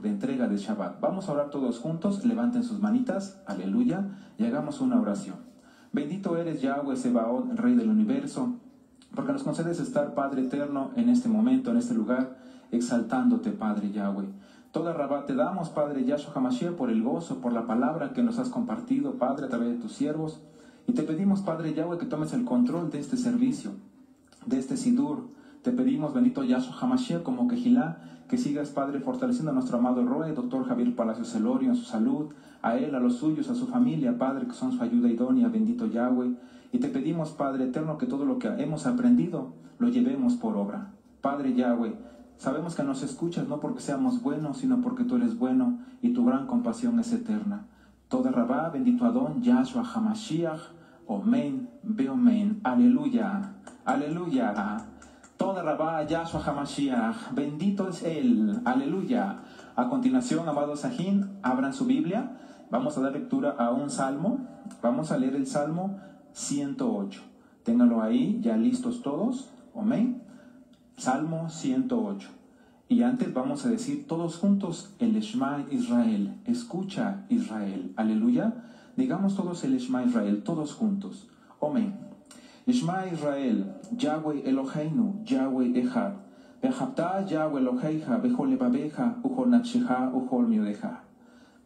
De entrega de Shabbat. Vamos a orar todos juntos, levanten sus manitas, aleluya, y hagamos una oración. Bendito eres Yahweh Sebaot, Rey del universo, porque nos concedes estar, Padre eterno, en este momento, en este lugar, exaltándote, Padre Yahweh. Toda rabá te damos, Padre Yahshua Hamashiach, por el gozo, por la palabra que nos has compartido, Padre, a través de tus siervos. Y te pedimos, Padre Yahweh, que tomes el control de este servicio, de este Sidur. Te pedimos, bendito Yahshua Hamashiach, como Quejilá, que sigas, Padre, fortaleciendo a nuestro amado Roe, doctor Javier Palacio Celorio, en su salud, a él, a los suyos, a su familia, Padre, que son su ayuda idónea, bendito Yahweh. Y te pedimos, Padre eterno, que todo lo que hemos aprendido lo llevemos por obra. Padre Yahweh, sabemos que nos escuchas no porque seamos buenos, sino porque tú eres bueno y tu gran compasión es eterna. Toda Rabá, bendito Adón, Yahshua Hamashiach, Omen, Beomen, Aleluya, Aleluya. Toda Rabá, Yahshua Hamashiach, bendito es Él, Aleluya. A continuación, amados Sahin, abran su Biblia. Vamos a dar lectura a un salmo. Vamos a leer el salmo 108. Ténganlo ahí, ya listos todos. Amén. Salmo 108. Y antes vamos a decir todos juntos el Shema Israel. Escucha Israel. Aleluya. Digamos todos el Shema Israel, todos juntos. Amén. Shema Israel, Yahweh Eloheinu, Yahweh Echad. Behabta Yahweh Eloheija, Bechol Lebabeja, Uchol Natsheja, Uchol Miodeja.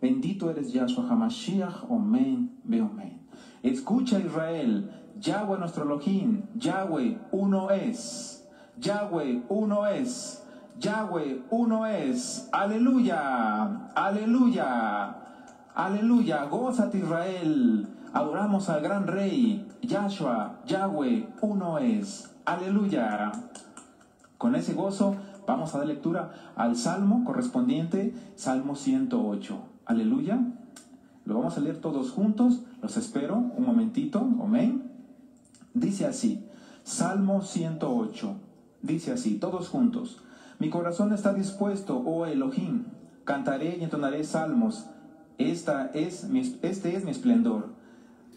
Bendito eres Yahshua Hamashiach, Omen, Beomen. Escucha Israel, Yahweh nuestro Elohim, Yahweh uno es, Yahweh uno es, Yahweh uno es, aleluya, aleluya, aleluya, gózate Israel, adoramos al gran rey, Yahshua, Yahweh uno es, aleluya. Con ese gozo vamos a dar lectura al salmo correspondiente, Salmo 108, aleluya. Lo vamos a leer todos juntos. Los espero un momentito. Amén. Dice así. Salmo 108. Dice así, todos juntos. Mi corazón está dispuesto, oh Elohim. Cantaré y entonaré salmos. Esta es mi, este es mi esplendor.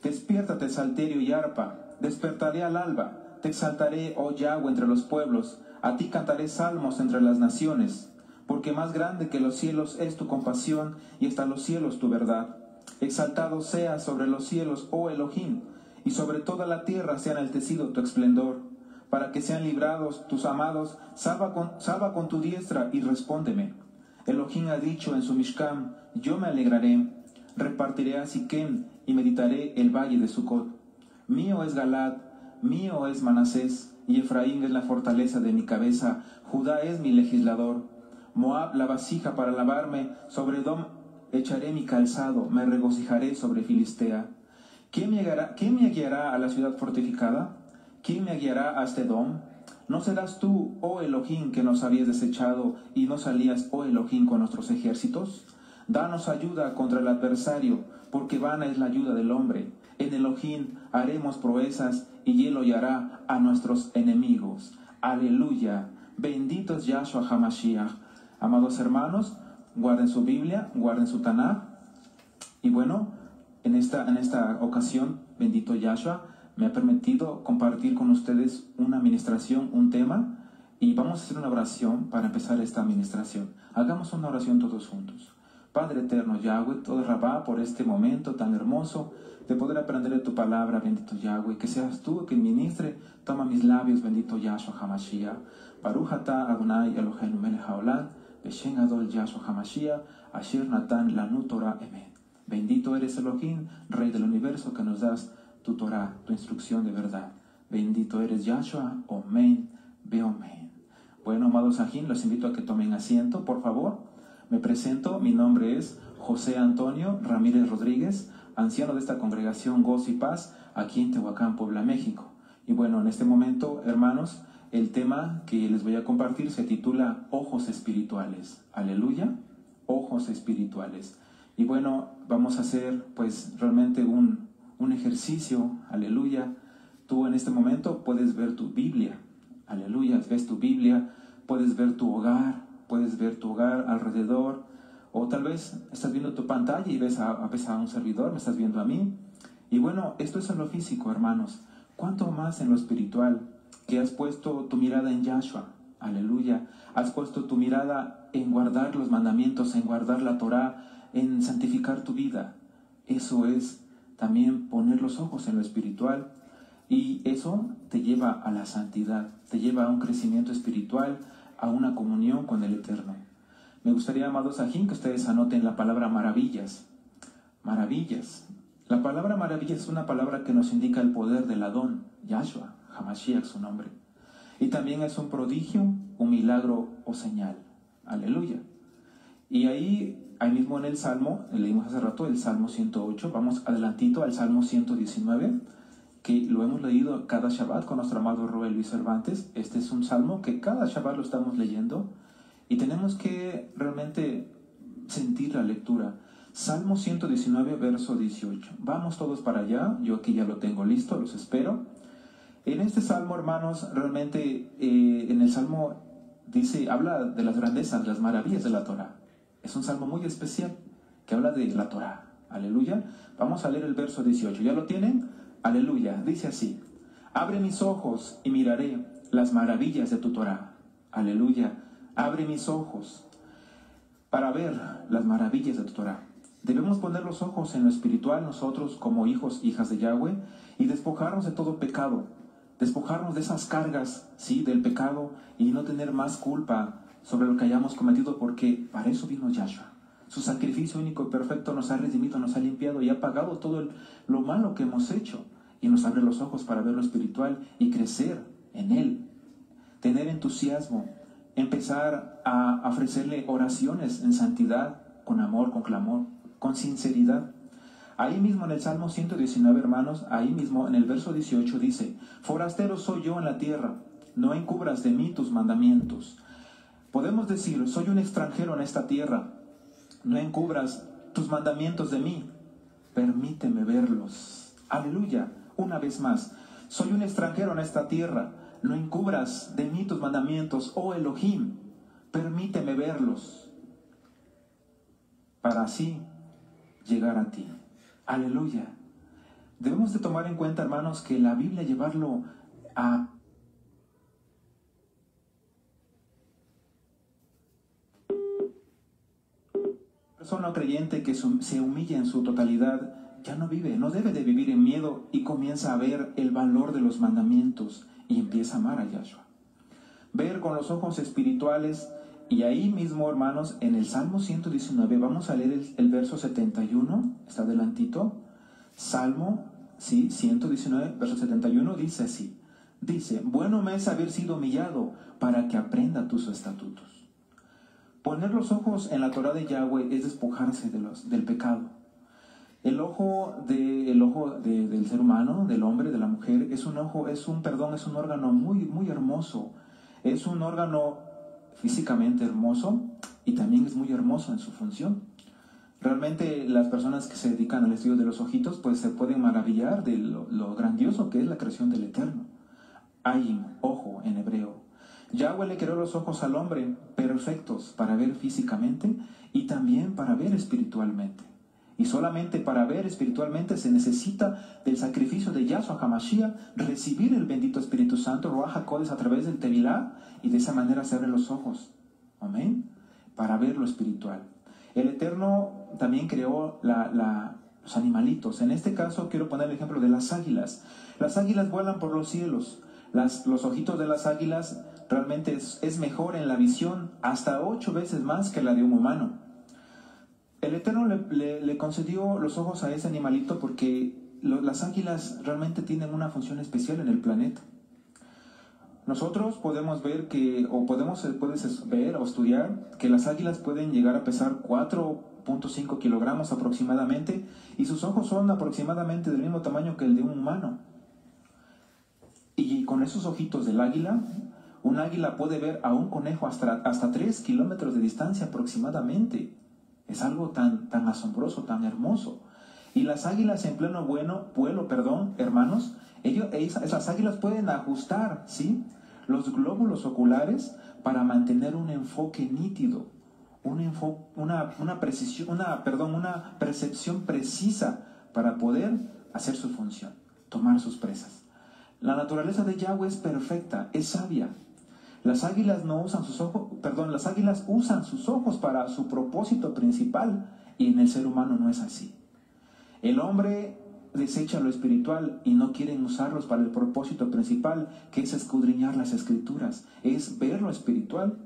Despiértate, salterio y arpa. Despertaré al alba. Te exaltaré, oh Yahweh, entre los pueblos. A ti cantaré salmos entre las naciones. Porque más grande que los cielos es tu compasión y hasta los cielos tu verdad. Exaltado sea sobre los cielos, oh Elohim, y sobre toda la tierra sea enaltecido tu esplendor, para que sean librados tus amados, salva con, con tu diestra y respóndeme. Elohim ha dicho en su Mishkan, yo me alegraré, repartiré a Siquem y meditaré el valle de Sucot. Mío es Galad, mío es Manasés, y Efraín es la fortaleza de mi cabeza, Judá es mi legislador. Moab la vasija para lavarme, sobre Dom echaré mi calzado, me regocijaré sobre Filistea. ¿Quién me, guiará, ¿Quién me guiará a la ciudad fortificada? ¿Quién me guiará hasta Edom? ¿No serás tú, oh Elohim, que nos habías desechado y no salías, oh Elohim, con nuestros ejércitos? Danos ayuda contra el adversario, porque vana es la ayuda del hombre. En Elohim haremos proezas y él hollará a nuestros enemigos. Aleluya. Bendito es Yahshua Hamashiach. Amados hermanos, guarden su Biblia, guarden su Tanakh. Y bueno, en esta, en esta ocasión, bendito Yahshua, me ha permitido compartir con ustedes una administración, un tema, y vamos a hacer una oración para empezar esta administración. Hagamos una oración todos juntos. Padre eterno Yahweh, todo Rabá, por este momento tan hermoso de poder aprender de tu palabra, bendito Yahweh, que seas tú quien ministre, toma mis labios, bendito Yahshua Hamashiach, Baruch Adonai Eloheinu melech haolam, Beshen Adol Yahshua Hamashiach, Asher Natan Lanu Torah. Bendito eres Elohim, Rey del universo, que nos das tu Torah, tu instrucción de verdad. Bendito eres Yahshua, Omen, Beomen. Bueno, amados Ajín, los invito a que tomen asiento, por favor. Me presento, mi nombre es José Antonio Ramírez Rodríguez, anciano de esta congregación Goz y Paz, aquí en Tehuacán, Puebla, México. Y bueno, en este momento, hermanos, el tema que les voy a compartir se titula Ojos Espirituales. Aleluya, ojos espirituales. Y bueno, vamos a hacer pues realmente un, un ejercicio, aleluya. Tú en este momento puedes ver tu Biblia, aleluya, ves tu Biblia, puedes ver tu hogar, puedes ver tu hogar alrededor, o tal vez estás viendo tu pantalla y ves a, ves a un servidor, me estás viendo a mí. Y bueno, esto es en lo físico, hermanos. ¿Cuánto más en lo espiritual? Que has puesto tu mirada en Yahshua, Aleluya. Has puesto tu mirada en guardar los mandamientos, en guardar la Torah, en santificar tu vida. Eso es también poner los ojos en lo espiritual y eso te lleva a la santidad, te lleva a un crecimiento espiritual, a una comunión con el Eterno. Me gustaría, amados Ajín, que ustedes anoten la palabra maravillas. Maravillas. La palabra maravillas es una palabra que nos indica el poder del Adón, Yahshua, Hamashiach su nombre. Y también es un prodigio, un milagro o señal. Aleluya. Y ahí, ahí mismo en el Salmo, leímos hace rato el Salmo 108, vamos adelantito al Salmo 119, que lo hemos leído cada Shabbat con nuestro amado Roel Luis Cervantes. Este es un salmo que cada Shabbat lo estamos leyendo y tenemos que realmente sentir la lectura. Salmo 119, verso 18. Vamos todos para allá, yo aquí ya lo tengo listo, los espero. En este salmo, hermanos, realmente eh, en el salmo dice, habla de las grandezas, las maravillas de la Torah. Es un salmo muy especial que habla de la Torah. Aleluya. Vamos a leer el verso 18. ¿Ya lo tienen? Aleluya. Dice así. Abre mis ojos y miraré las maravillas de tu Torah. Aleluya. Abre mis ojos para ver las maravillas de tu Torah. Debemos poner los ojos en lo espiritual nosotros como hijos, hijas de Yahweh, y despojarnos de todo pecado, despojarnos de esas cargas, sí, del pecado y no tener más culpa sobre lo que hayamos cometido porque para eso vino Yahshua. Su sacrificio único y perfecto nos ha redimido, nos ha limpiado y ha pagado todo lo malo que hemos hecho y nos abre los ojos para ver lo espiritual y crecer en Él. Tener entusiasmo, empezar a ofrecerle oraciones en santidad, con amor, con clamor, con sinceridad. Ahí mismo en el Salmo 119, hermanos, ahí mismo en el verso 18 dice, Forastero soy yo en la tierra, no encubras de mí tus mandamientos. Podemos decir, soy un extranjero en esta tierra, no encubras tus mandamientos de mí, permíteme verlos. Aleluya, una vez más, soy un extranjero en esta tierra, no encubras de mí tus mandamientos, oh Elohim, permíteme verlos, para así llegar a ti. Aleluya. Debemos de tomar en cuenta, hermanos, que la Biblia llevarlo a persona creyente que se humilla en su totalidad ya no vive, no debe de vivir en miedo y comienza a ver el valor de los mandamientos y empieza a amar a Yahshua. Ver con los ojos espirituales y ahí mismo, hermanos, en el Salmo 119, vamos a leer el, verso 71, está adelantito. Salmo, sí, 119, verso 71, dice así. Dice, bueno me es haber sido humillado para que aprenda tus estatutos. Poner los ojos en la Torah de Yahweh es despojarse del pecado. El ojo, ojo del ser humano, del hombre, de la mujer, es un ojo, es un, perdón, es un órgano muy, muy hermoso. Es un órgano físicamente hermoso y también es muy hermoso en su función. Realmente las personas que se dedican al estudio de los ojitos pues se pueden maravillar de lo, grandioso que es la creación del Eterno. Hay ojo en hebreo. Yahweh le creó los ojos al hombre perfectos para ver físicamente y también para ver espiritualmente. Y solamente para ver espiritualmente se necesita del sacrificio de Yahshua HaMashiach, recibir el bendito Espíritu Santo, Ruach HaKodes, a través del Tevilá, y de esa manera se abren los ojos. Amén. Para ver lo espiritual. El Eterno también creó los animalitos. En este caso quiero poner el ejemplo de las águilas. Las águilas vuelan por los cielos. Las, los ojitos de las águilas realmente es, es mejor en la visión, hasta ocho veces más que la de un humano. El Eterno le, concedió los ojos a ese animalito porque las águilas realmente tienen una función especial en el planeta. Nosotros podemos ver que, o podemos puedes ver o estudiar que las águilas pueden llegar a pesar 4.5 kilogramos aproximadamente y sus ojos son aproximadamente del mismo tamaño que el de un humano. Y con esos ojitos del águila, un águila puede ver a un conejo hasta, hasta 3 kilómetros de distancia aproximadamente. Es algo tan, tan asombroso, tan hermoso. Y las águilas en pleno bueno, vuelo, perdón, hermanos, ellos, esas águilas pueden ajustar, ¿sí? Los glóbulos oculares para mantener un enfoque nítido, un una, una, precisión, una, perdón, una percepción precisa para poder hacer su función, tomar sus presas. La naturaleza de Yahweh es perfecta, es sabia. Las águilas no usan sus ojos, perdón, las águilas usan sus ojos para su propósito principal y en el ser humano no es así. El hombre desecha lo espiritual y no quieren usarlos para el propósito principal, que es escudriñar las escrituras, es ver lo espiritual.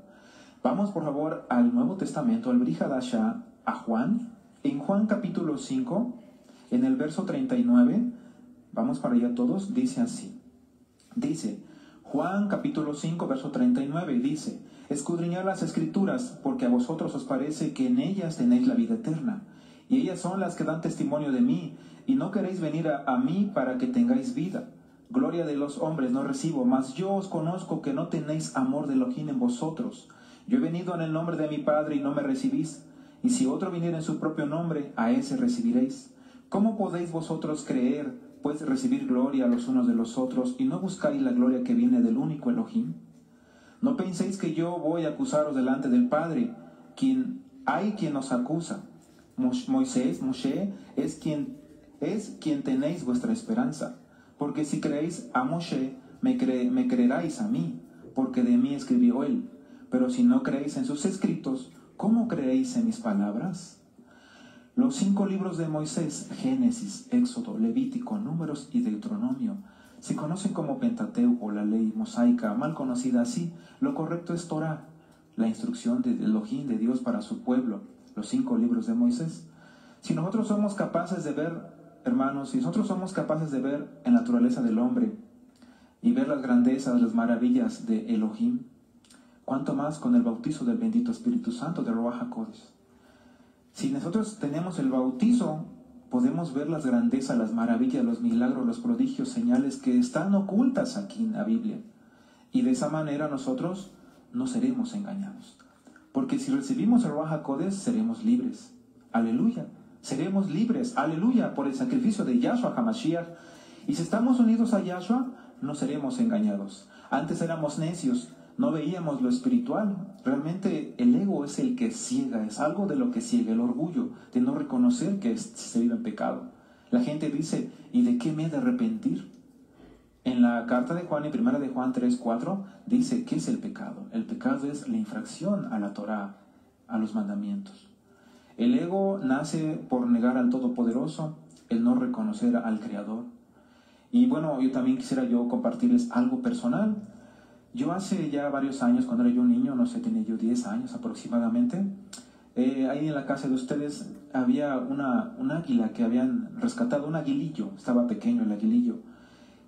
Vamos por favor al Nuevo Testamento, al Brihadasha, a Juan. En Juan capítulo 5, en el verso 39, vamos para allá todos, dice así. Dice, Juan capítulo 5, verso 39 dice, Escudriñad las escrituras, porque a vosotros os parece que en ellas tenéis la vida eterna, y ellas son las que dan testimonio de mí, y no queréis venir a, mí para que tengáis vida. Gloria de los hombres no recibo, mas yo os conozco que no tenéis amor de Elohim en vosotros. Yo he venido en el nombre de mi Padre y no me recibís, y si otro viniera en su propio nombre, a ese recibiréis. ¿Cómo podéis vosotros creer pues recibir gloria los unos de los otros y no buscáis la gloria que viene del único Elohim? No penséis que yo voy a acusaros delante del Padre, quien hay quien os acusa. Moisés, Moshe, es quien es quien tenéis vuestra esperanza. Porque si creéis a Moshe, me, me creeráis a mí, porque de mí escribió él. Pero si no creéis en sus escritos, ¿cómo creéis en mis palabras? Los cinco libros de Moisés, Génesis, Éxodo, Levítico, Números y Deuteronomio, se conocen como Pentateuco, la ley mosaica, mal conocida así. Lo correcto es Torah, la instrucción de Elohim, de Dios para su pueblo, los cinco libros de Moisés. Si nosotros somos capaces de ver, hermanos, si nosotros somos capaces de ver en la naturaleza del hombre y ver las grandezas, las maravillas de Elohim, cuánto más con el bautizo del bendito Espíritu Santo de Ruach. Si nosotros tenemos el bautizo, podemos ver las grandezas, las maravillas, los milagros, los prodigios, señales que están ocultas aquí en la Biblia. Y de esa manera nosotros no seremos engañados. Porque si recibimos el Ruach HaKodesh, seremos libres. Aleluya. Seremos libres. Aleluya. Por el sacrificio de Yahshua HaMashiach. Y si estamos unidos a Yahshua, no seremos engañados. Antes éramos necios, no veíamos lo espiritual. Realmente el ego es el que ciega, es algo de lo que ciega el orgullo, de no reconocer que se vive en pecado. La gente dice, ¿y de qué me he de arrepentir? En la carta de Juan, en primera de Juan 3, 4, dice, ¿qué es el pecado? El pecado es la infracción a la Torah, a los mandamientos. El ego nace por negar al Todopoderoso, el no reconocer al Creador. Y bueno, yo también quisiera yo compartirles algo personal. Yo hace ya varios años, cuando era yo un niño, no sé, tenía yo 10 años aproximadamente, eh, ahí en la casa de ustedes había una, un águila que habían rescatado, un aguilillo, estaba pequeño el aguilillo.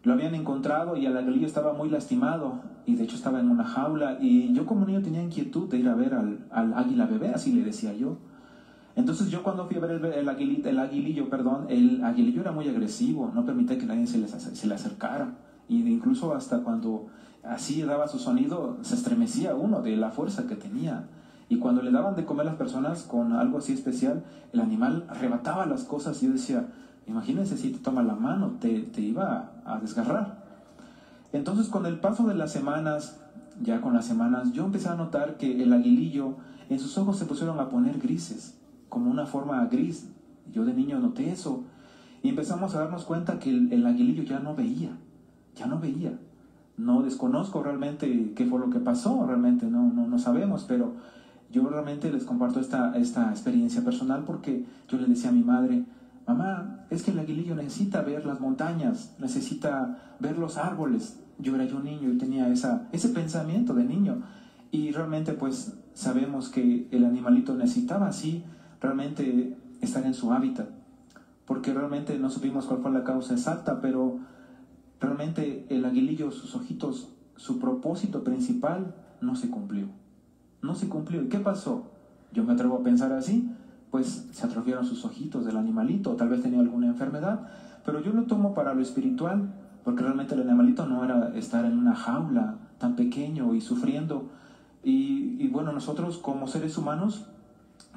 Lo habían encontrado y el aguilillo estaba muy lastimado y de hecho estaba en una jaula y yo como niño tenía inquietud de ir a ver al, al águila bebé, así le decía yo. Entonces yo cuando fui a ver el, el, aguilillo, el aguilillo, perdón, el aguilillo era muy agresivo, no permitía que nadie se le, se le acercara. Y incluso hasta cuando así daba su sonido, se estremecía uno de la fuerza que tenía. Y cuando le daban de comer a las personas con algo así especial, el animal arrebataba las cosas y decía, imagínense si te toma la mano, te, iba a, desgarrar. Entonces con el paso de las semanas, ya con las semanas, yo empecé a notar que el aguilillo, en sus ojos se pusieron a poner grises, como una forma gris. Yo de niño noté eso. Y empezamos a darnos cuenta que el aguilillo ya no veía, ya no veía. No desconozco realmente qué fue lo que pasó, realmente no, no, no sabemos, pero yo realmente les comparto esta, esta experiencia personal porque yo le decía a mi madre, mamá, es que el aguilillo necesita ver las montañas, necesita ver los árboles. Yo era yo niño y tenía esa, ese pensamiento de niño. Y realmente pues sabemos que el animalito necesitaba así realmente estar en su hábitat. Porque realmente no supimos cuál fue la causa exacta, pero realmente el aguilillo, sus ojitos, su propósito principal no se cumplió. No se cumplió. ¿Y qué pasó? Yo me atrevo a pensar así, pues se atrofiaron sus ojitos del animalito, tal vez tenía alguna enfermedad, pero yo lo tomo para lo espiritual, porque realmente el animalito no era estar en una jaula tan pequeño y sufriendo. Y, y bueno, nosotros como seres humanos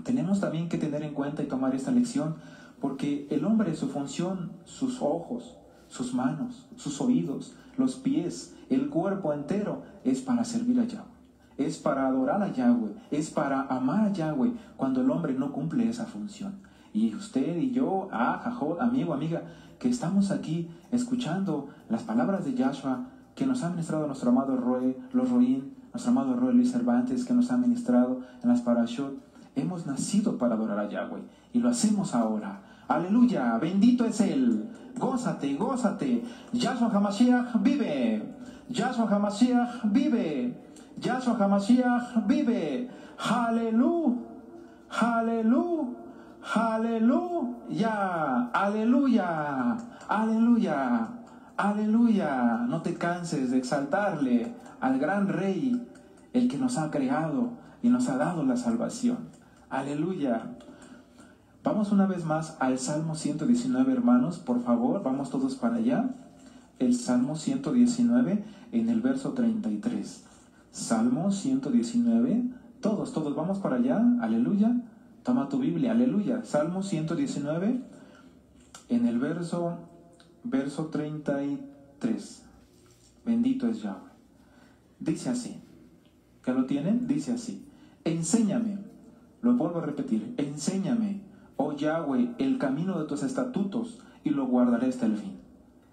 tenemos también que tener en cuenta y tomar esta lección, porque el hombre, su función, sus ojos, sus manos, sus oídos, los pies, el cuerpo entero, es para servir a Yahweh. Es para adorar a Yahweh, es para amar a Yahweh cuando el hombre no cumple esa función. Y usted y yo, ah, jajot, amigo, amiga, que estamos aquí escuchando las palabras de Yahshua que nos ha ministrado nuestro amado Roe, los Roín, nuestro amado Roy Luis Cervantes, que nos ha ministrado en las parashot. Hemos nacido para adorar a Yahweh y lo hacemos ahora. Aleluya, bendito es Él. Gózate, gózate. Yahshua HaMashiach vive. Yahshua HaMashiach vive. Yahshua HaMashiach vive. Aleluya, aleluya, aleluya, aleluya, aleluya, aleluya. No te canses de exaltarle al gran Rey, el que nos ha creado y nos ha dado la salvación. Aleluya. Vamos una vez más al Salmo 119, hermanos, por favor, vamos todos para allá. El Salmo 119 en el verso 33. Salmo 119, todos, todos, vamos para allá, aleluya. Toma tu Biblia, aleluya. Salmo 119 en el verso, verso 33. Bendito es Yahweh. Dice así, ¿que lo tienen? Dice así, enséñame, lo vuelvo a repetir, enséñame oh Yahweh, el camino de tus estatutos y lo guardaré hasta el fin.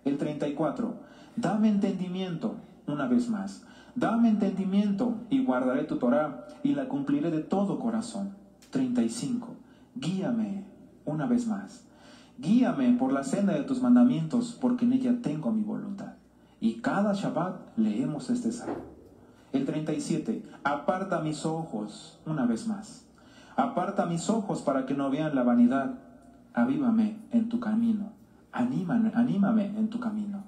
El 34, dame entendimiento, una vez más, dame entendimiento y guardaré tu Torah y la cumpliré de todo corazón. 35, guíame, una vez más, guíame por la senda de tus mandamientos, porque en ella tengo mi voluntad. Y cada Shabbat leemos este salmo. El 37, aparta mis ojos, una vez más Aparta mis ojos para que no vean la vanidad. Avívame en tu camino. Anímame, anímame en tu camino.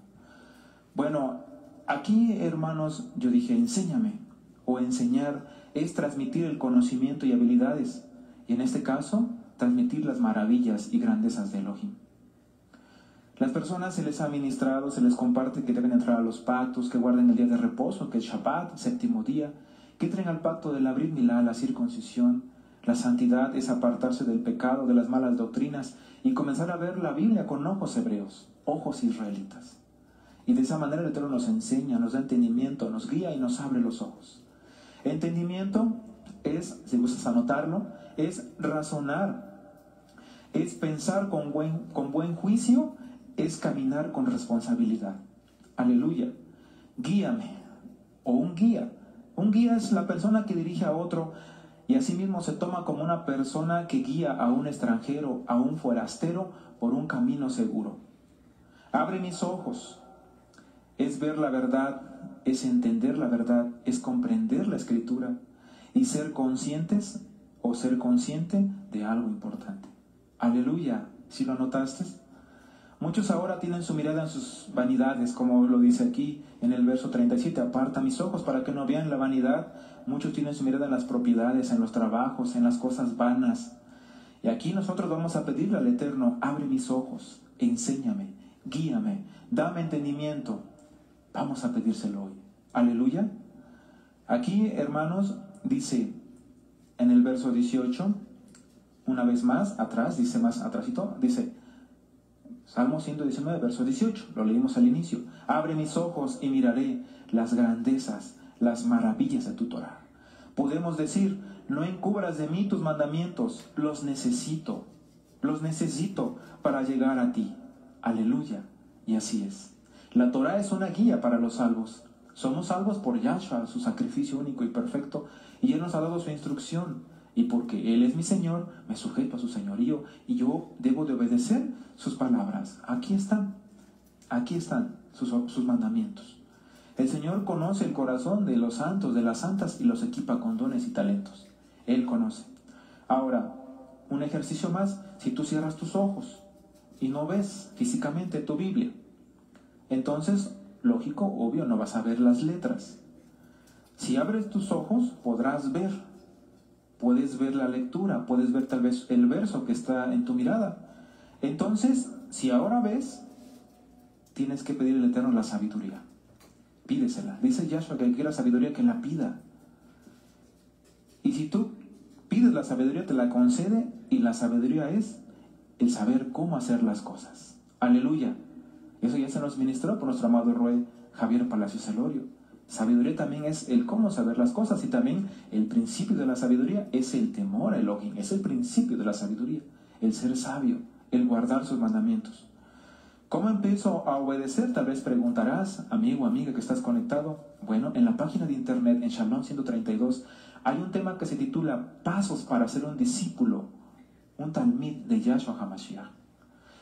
Bueno, aquí, hermanos, yo dije, enséñame. O enseñar es transmitir el conocimiento y habilidades. Y en este caso, transmitir las maravillas y grandezas de Elohim. Las personas se les ha ministrado, se les comparte que deben entrar a los pactos, que guarden el día de reposo, que es Shabbat, séptimo día, que entren al pacto del abrir milá, la circuncisión, la santidad es apartarse del pecado, de las malas doctrinas y comenzar a ver la Biblia con ojos hebreos, ojos israelitas. Y de esa manera el Eterno nos enseña, nos da entendimiento, nos guía y nos abre los ojos. Entendimiento es, si gustas anotarlo, es razonar, es pensar con buen, con buen juicio, es caminar con responsabilidad. Aleluya. Guíame. O un guía. Un guía es la persona que dirige a otro y asimismo se toma como una persona que guía a un extranjero, a un forastero, por un camino seguro. Abre mis ojos. Es ver la verdad, es entender la verdad, es comprender la escritura y ser conscientes o ser consciente de algo importante. Aleluya, si lo notaste. Muchos ahora tienen su mirada en sus vanidades, como lo dice aquí en el verso 37, aparta mis ojos para que no vean la vanidad. Muchos tienen su mirada en las propiedades, en los trabajos, en las cosas vanas. Y aquí nosotros vamos a pedirle al Eterno, abre mis ojos, enséñame, guíame, dame entendimiento. Vamos a pedírselo hoy. Aleluya. Aquí, hermanos, dice en el verso 18, una vez más, atrás, dice más atrásito, dice, Salmo 119, verso 18, lo leímos al inicio. Abre mis ojos y miraré las grandezas, las maravillas de tu Torah. Podemos decir, no encubras de mí tus mandamientos, los necesito, los necesito para llegar a ti. Aleluya. Y así es. La Torah es una guía para los salvos. Somos salvos por Yahshua, su sacrificio único y perfecto, y Él nos ha dado su instrucción. Y porque Él es mi Señor, me sujeto a su señorío y yo debo de obedecer sus palabras. Aquí están, aquí están sus, sus mandamientos. El Señor conoce el corazón de los santos, de las santas, y los equipa con dones y talentos. Él conoce. Ahora, un ejercicio más, si tú cierras tus ojos y no ves físicamente tu Biblia, entonces, lógico, obvio, no vas a ver las letras. Si abres tus ojos, podrás ver. Puedes ver la lectura, puedes ver tal vez el verso que está en tu mirada. Entonces, si ahora ves, tienes que pedir al Eterno la sabiduría. Pídesela. Dice Yahshua que quiera sabiduría, que la pida. Y si tú pides la sabiduría, te la concede, y la sabiduría es el saber cómo hacer las cosas. Aleluya. Eso ya se nos ministró por nuestro amado Rey Javier Palacios Celorio. Sabiduría también es el cómo saber las cosas y también el principio de la sabiduría es el temor a Elohim, es el principio de la sabiduría, el ser sabio el guardar sus mandamientos. ¿Cómo empiezo a obedecer? Tal vez preguntarás, amigo, amiga que estás conectado. Bueno, en la página de internet, en Shalom 132, hay un tema que se titula Pasos para ser un discípulo, un talmid de Yahshua HaMashiach.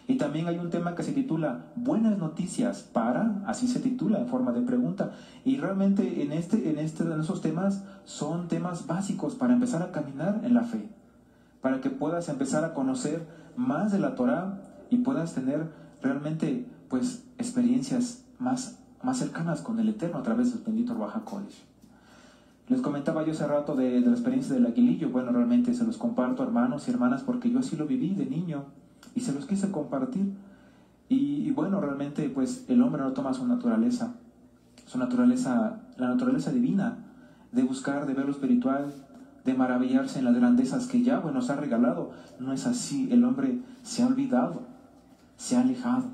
Y también hay un tema que se titula Buenas noticias para, así se titula en forma de pregunta. Y realmente en, este, en, este, en esos temas son temas básicos para empezar a caminar en la fe, para que puedas empezar a conocer más de la Torah y puedas tener realmente pues experiencias más, más cercanas con el Eterno a través del bendito Baja Les comentaba yo hace rato de, la experiencia del aguilillo. Bueno, realmente se los comparto, hermanos y hermanas, porque yo así lo viví de niño y se los quise compartir. Y, bueno, realmente pues el hombre no toma su naturaleza, su naturaleza, la naturaleza divina, de buscar, de ver lo espiritual, de maravillarse en las grandezas que Yahweh nos ha regalado. No es así, el hombre se ha olvidado se ha alejado.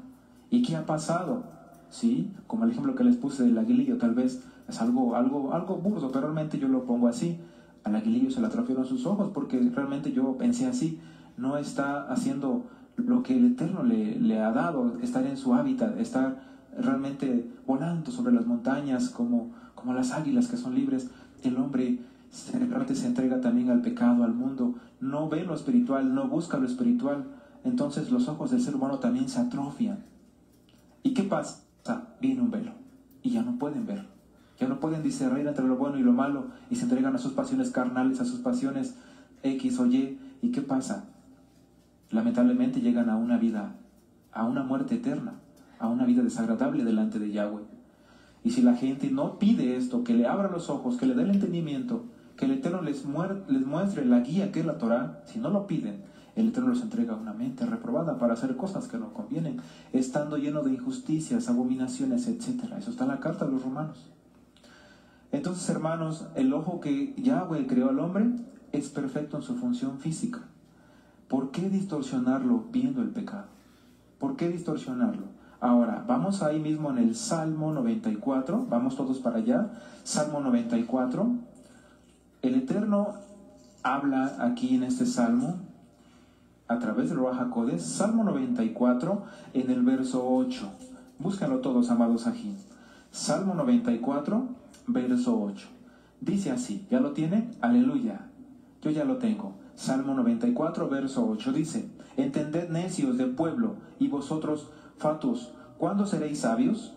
¿Y qué ha pasado? ¿Sí? Como el ejemplo que les puse del aguilillo, tal vez es algo, algo, algo burdo, pero realmente yo lo pongo así. Al aguilillo se le atrofiaron sus ojos porque realmente yo pensé así. No está haciendo lo que el Eterno le, ha dado, estar en su hábitat, estar realmente volando sobre las montañas como, como las águilas que son libres. El hombre realmente se entrega también al pecado, al mundo. No ve lo espiritual, no busca lo espiritual entonces los ojos del ser humano también se atrofian. ¿Y qué pasa? Viene un velo y ya no pueden ver. Ya no pueden discernir entre lo bueno y lo malo y se entregan a sus pasiones carnales, a sus pasiones X o Y. ¿Y qué pasa? Lamentablemente llegan a una vida, a una muerte eterna, a una vida desagradable delante de Yahweh. Y si la gente no pide esto, que le abra los ojos, que le dé el entendimiento, que el Eterno les, les muestre la guía que es la Torah, si no lo piden, el Eterno los entrega una mente reprobada para hacer cosas que no convienen, estando lleno de injusticias, abominaciones, etc. Eso está en la carta de los romanos. Entonces, hermanos, el ojo que Yahweh creó al hombre es perfecto en su función física. ¿Por qué distorsionarlo viendo el pecado? ¿Por qué distorsionarlo? Ahora, vamos ahí mismo en el Salmo 94, vamos todos para allá, Salmo 94. El Eterno habla aquí en este Salmo a través del Ruach Salmo 94 en el verso 8. Búscanlo todos, amados aquí. Salmo 94, verso 8. Dice así, ¿ya lo tiene? Aleluya. Yo ya lo tengo. Salmo 94, verso 8 dice, Entended necios del pueblo y vosotros fatos, ¿cuándo seréis sabios?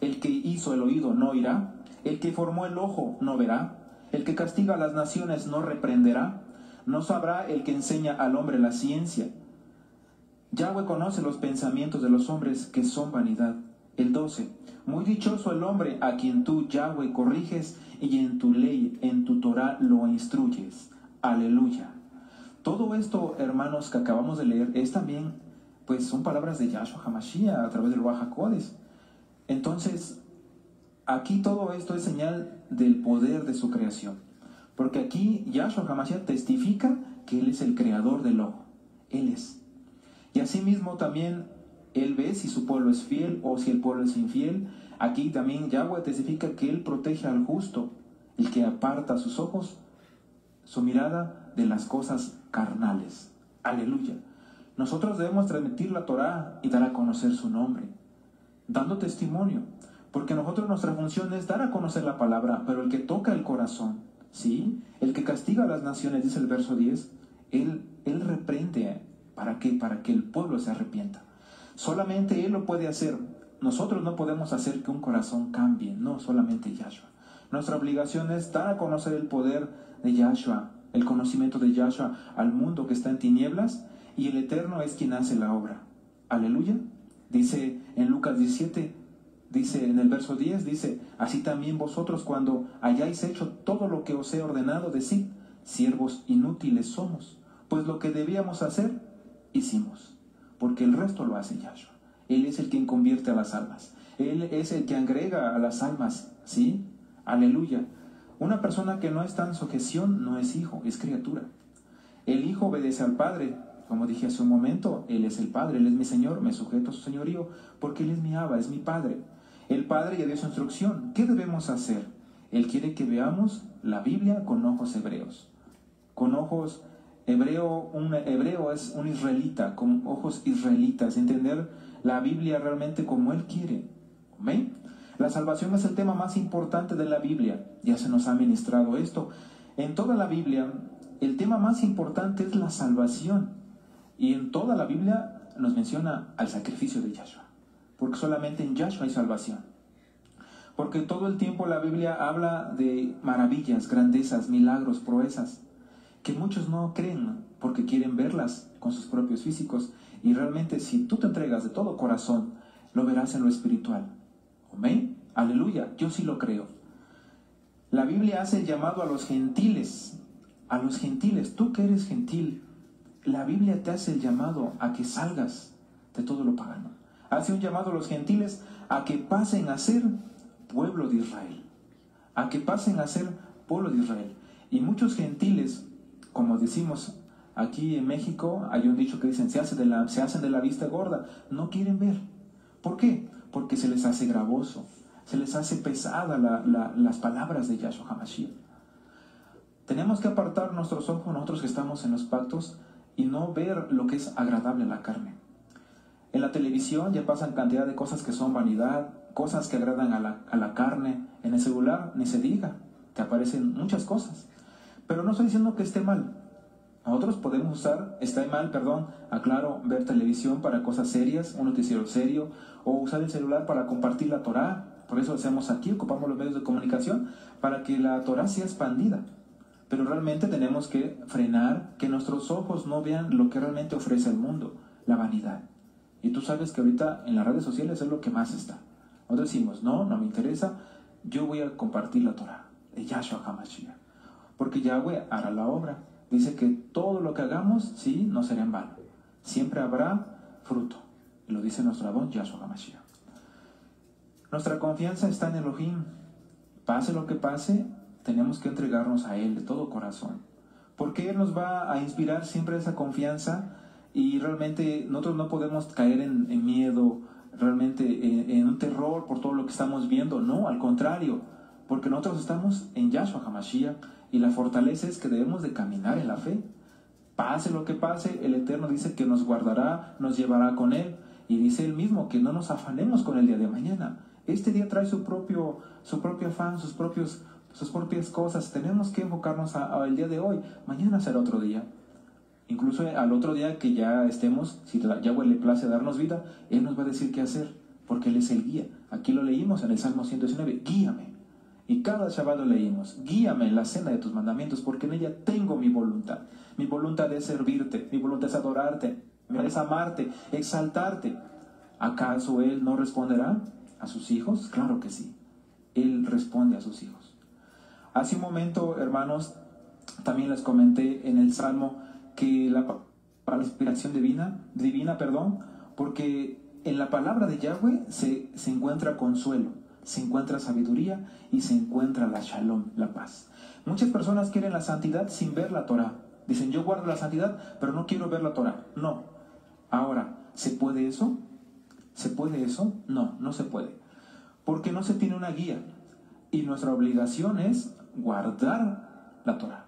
El que hizo el oído no oirá, el que formó el ojo no verá, el que castiga a las naciones no reprenderá, no sabrá el que enseña al hombre la ciencia. Yahweh conoce los pensamientos de los hombres que son vanidad. El 12. Muy dichoso el hombre a quien tú, Yahweh, corriges y en tu ley, en tu Torah, lo instruyes. Aleluya. Todo esto, hermanos, que acabamos de leer, es también, pues son palabras de Yahshua Hamashiach a través del Wahakodes. Entonces, aquí todo esto es señal del poder de su creación. Porque aquí Yahshua HaMashiach testifica que Él es el creador del ojo. Él es. Y asimismo también Él ve si su pueblo es fiel o si el pueblo es infiel. Aquí también Yahweh testifica que Él protege al justo, el que aparta sus ojos, su mirada de las cosas carnales. Aleluya. Nosotros debemos transmitir la Torah y dar a conocer su nombre, dando testimonio, porque nosotros nuestra función es dar a conocer la palabra, pero el que toca el corazón, ¿sí? El que castiga a las naciones, dice el verso 10, él, él reprende. ¿Para qué? Para que el pueblo se arrepienta. Solamente Él lo puede hacer. Nosotros no podemos hacer que un corazón cambie, no solamente Yahshua. Nuestra obligación es dar a conocer el poder de Yahshua, el conocimiento de Yahshua al mundo que está en tinieblas y el Eterno es quien hace la obra. Aleluya. Dice en Lucas 17, Dice en el verso 10, dice, así también vosotros cuando hayáis hecho todo lo que os he ordenado, decid, siervos inútiles somos, pues lo que debíamos hacer, hicimos, porque el resto lo hace Yahshua. Él es el quien convierte a las almas. Él es el que agrega a las almas, ¿sí? Aleluya. Una persona que no está en sujeción no es hijo, es criatura. El hijo obedece al Padre, como dije hace un momento, Él es el Padre, Él es mi Señor, me sujeto a su señorío, porque Él es mi Abba, es mi Padre. El Padre ya dio su instrucción. ¿Qué debemos hacer? Él quiere que veamos la Biblia con ojos hebreos, con ojos Hebreo, un hebreo es un israelita, con ojos israelitas, entender la Biblia realmente como Él quiere. ¿Amén? La salvación es el tema más importante de la Biblia. Ya se nos ha ministrado esto. En toda la Biblia, el tema más importante es la salvación. Y en toda la Biblia nos menciona al sacrificio de Yahshua. Porque solamente en Yahshua hay salvación. Porque todo el tiempo la Biblia habla de maravillas, grandezas, milagros, proezas, que muchos no creen porque quieren verlas con sus propios físicos. Y realmente si tú te entregas de todo corazón, lo verás en lo espiritual. Amén. Aleluya. Yo sí lo creo. La Biblia hace el llamado a los gentiles. A los gentiles. Tú que eres gentil, la Biblia te hace el llamado a que salgas de todo lo pagano. Hace un llamado a los gentiles a que pasen a ser pueblo de Israel. A que pasen a ser pueblo de Israel. Y muchos gentiles, como decimos aquí en México, hay un dicho que dicen, se, hace de la, se hacen de la vista gorda. No quieren ver. ¿Por qué? Porque se les hace gravoso, se les hace pesada las palabras de Yahshua HaMashiach. Tenemos que apartar nuestros ojos, nosotros que estamos en los pactos, y no ver lo que es agradable a la carne. En la televisión ya pasan cantidad de cosas que son vanidad, cosas que agradan a la, a la carne. En el celular ni se diga, te aparecen muchas cosas. Pero no estoy diciendo que esté mal. Nosotros podemos usar, está mal, perdón, aclaro, ver televisión para cosas serias, un noticiero serio, o usar el celular para compartir la Torah. Por eso hacemos aquí, ocupamos los medios de comunicación, para que la Torah sea expandida. Pero realmente tenemos que frenar que nuestros ojos no vean lo que realmente ofrece el mundo, la vanidad. Y tú sabes que ahorita en las redes sociales es lo que más está. Nosotros decimos, no, no me interesa, yo voy a compartir la Torah de Yahshua HaMashiach. Porque Yahweh hará la obra. Dice que todo lo que hagamos, sí, no será en vano. Siempre habrá fruto. Y lo dice nuestro Abón Yahshua HaMashiach. Nuestra confianza está en Elohim. Pase lo que pase, tenemos que entregarnos a Él de todo corazón. Porque Él nos va a inspirar siempre esa confianza y realmente nosotros no podemos caer en, miedo, realmente en, en, un terror por todo lo que estamos viendo. No, al contrario, porque nosotros estamos en Yahshua HaMashiach y la fortaleza es que debemos de caminar en la fe. Pase lo que pase, el Eterno dice que nos guardará, nos llevará con Él. Y dice Él mismo que no nos afanemos con el día de mañana. Este día trae su propio, su propio afán, sus, propios, sus propias cosas. Tenemos que enfocarnos al día de hoy. Mañana será otro día. Incluso al otro día que ya estemos, si Yahweh le place darnos vida, Él nos va a decir qué hacer, porque Él es el guía. Aquí lo leímos en el Salmo 119, guíame. Y cada lo leímos, guíame en la cena de tus mandamientos, porque en ella tengo mi voluntad. Mi voluntad es servirte, mi voluntad es adorarte, es amarte, exaltarte. ¿Acaso Él no responderá a sus hijos? Claro que sí. Él responde a sus hijos. Hace un momento, hermanos, también les comenté en el Salmo que la, para la inspiración divina, divina, perdón, porque en la palabra de Yahweh se encuentra consuelo, se encuentra sabiduría y se encuentra la shalom, la paz. Muchas personas quieren la santidad sin ver la Torah. Dicen, yo guardo la santidad, pero no quiero ver la Torah. No. Ahora, ¿se puede eso? ¿Se puede eso? No, no se puede. Porque no se tiene una guía. Y nuestra obligación es guardar la Torah.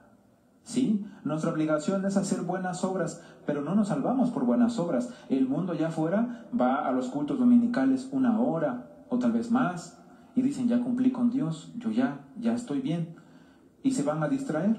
¿Sí? Nuestra obligación es hacer buenas obras, pero no nos salvamos por buenas obras. El mundo allá afuera va a los cultos dominicales una hora o tal vez más y dicen, ya cumplí con Dios, yo ya, ya estoy bien. Y se van a distraer.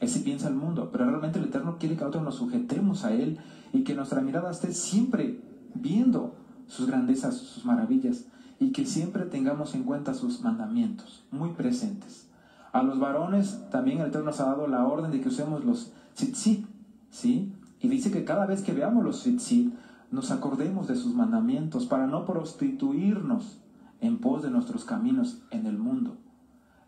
Así piensa el mundo, pero realmente el Eterno quiere que nosotros nos sujetemos a Él y que nuestra mirada esté siempre viendo sus grandezas, sus maravillas y que siempre tengamos en cuenta sus mandamientos muy presentes. A los varones también el Eterno nos ha dado la orden de que usemos los tzitzit, ¿sí? Y dice que cada vez que veamos los tzitzit, nos acordemos de sus mandamientos para no prostituirnos en pos de nuestros caminos en el mundo.